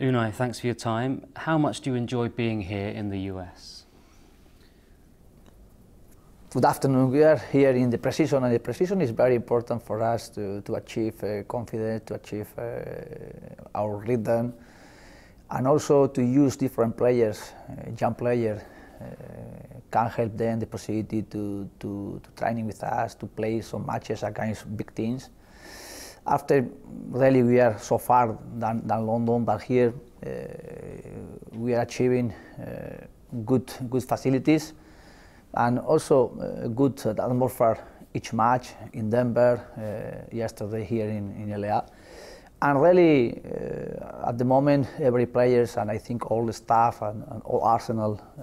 Unai, thanks for your time. How much do you enjoy being here in the US? Good afternoon. We are here in the pre-season, and the pre-season is very important for us to, to achieve uh, confidence, to achieve uh, our rhythm, and also to use different players, uh, young players, uh, can help them the possibility to, to, to training with us, to play some matches against big teams. After really we are so far than, than London, but here uh, we are achieving uh, good good facilities and also uh, good atmosphere each match in Denver, uh, yesterday here in, in LA. And really, uh, at the moment, every players and I think all the staff and, and all Arsenal uh,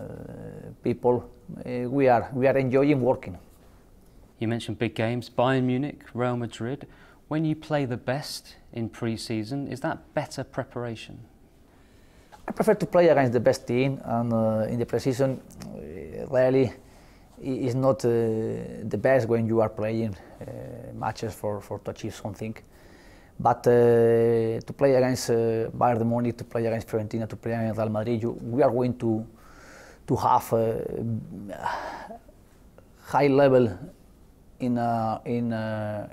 people, uh, we are we are enjoying working. You mentioned big games, Bayern Munich, Real Madrid. When you play the best in pre-season, is that better preparation? I prefer to play against the best team, and uh, in the pre-season, really is not uh, the best when you are playing uh, matches for, for to achieve something. But uh, to play against uh, Bayern Munich, to play against Fiorentina, to play against Real Madrid, you, we are going to to have high level in in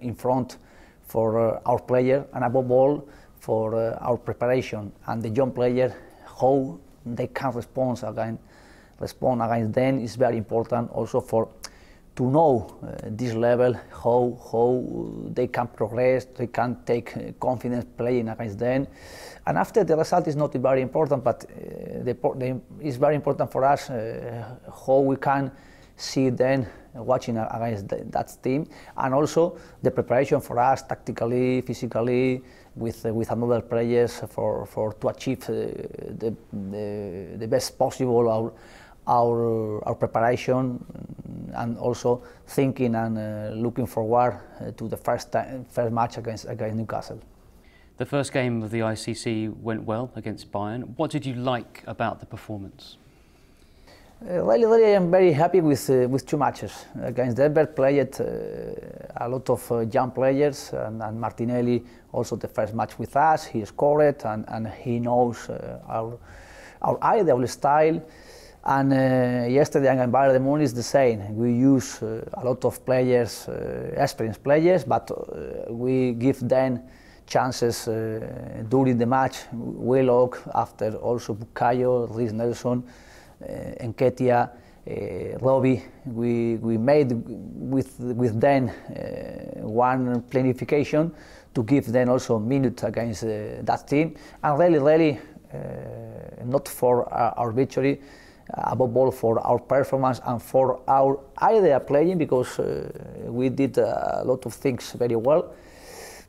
in front for our player and above all for our preparation and the young player how they can respond against respond against them is very important also for to know uh, this level how how they can progress they can take uh, confidence playing against them. And after the result is not very important but uh, the, the, it's very important for us uh, how we can see them watching against that team and also the preparation for us tactically physically with uh, with another players for for to achieve uh, the, the, the best possible our our, our preparation and also thinking and uh, looking forward uh, to the first, time, first match against, against Newcastle. The first game of the ICC went well against Bayern. What did you like about the performance? Uh, really, really, I am very happy with uh, with two matches against Denver. Played uh, a lot of uh, young players, and, and, Martinelli also the first match with us. He scored, and, and he knows our our idea, our style. And uh, yesterday against Bayern Munich is the same. We use uh, a lot of players, uh, experienced players, but uh, we give them chances uh, during the match. Willock, after also Bukayo, Reiss Nelson, uh, Nketiah, uh, Robbie. We, we made with, with them one planification to give them also minutes against that team. And really, really, not for victory, above all for our performance and for our idea playing because uh, we did a lot of things very well.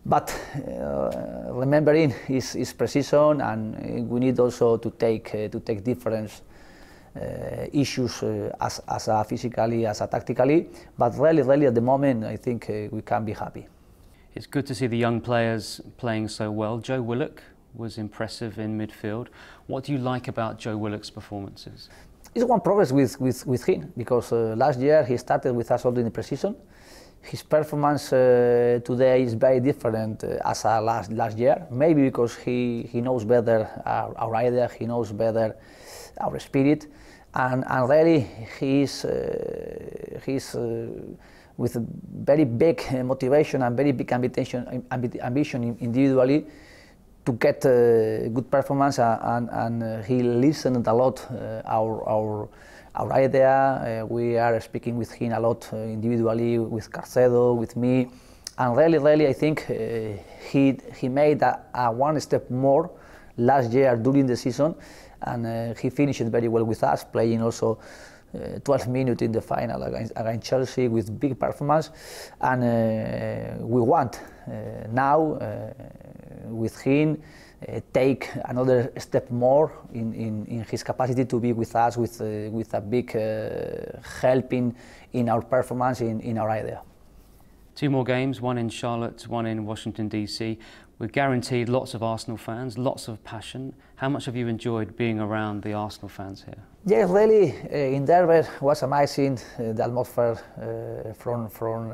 But uh, remembering is, is pre-season, and we need also to take uh, to take different uh, issues uh, as as physically as a tactically. But really, really, at the moment, I think uh, we can be happy. It's good to see the young players playing so well. Joe Willock was impressive in midfield. What do you like about Joe Willock's performances? It's one progress with, with, with him because uh, last year he started with us already in the pre-season. His performance uh, today is very different uh, as uh, last, last year, maybe because he, he knows better our, our idea, he knows better our spirit, and, and really he's, uh, he's uh, with very big motivation and very big ambition, ambition individually to get uh, good performance uh, and, and uh, he listened a lot our, our our idea. we are speaking with him a lot individually, with Carcedo, with me, and really, really, I think he he made a, a, one step more last year during the season, and he finished very well with us, playing also. Uh, 12 minutes in the final against, against Chelsea with big performance, and uh, we want uh, now with him uh, take another step more in, in, in, his capacity to be with us with, uh, with a big uh, helping in our performance, in, in our idea. Two more games, one in Charlotte, one in Washington DC. We're guaranteed lots of Arsenal fans, lots of passion. How much have you enjoyed being around the Arsenal fans here? Yes, really, uh, in Denver was amazing, uh, the atmosphere uh, from, from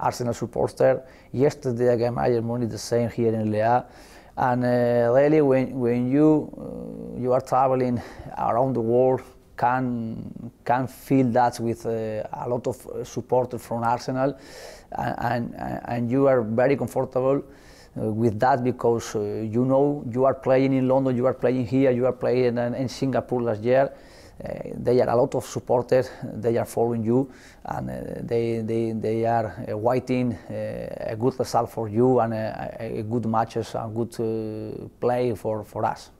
Arsenal supporter. Yesterday again, Bayern Munich the same here in LA. And really, when, when you, you are traveling around the world, can, can feel that with uh, a lot of support from Arsenal, and, and, and you are very comfortable uh, with that because uh, you know you are playing in London, you are playing here, you are playing in, in Singapore last year. Uh, they are a lot of supporters, they are following you, and uh, they, they, they are uh, waiting uh, a good result for you and a, a good matches and good play for, for us.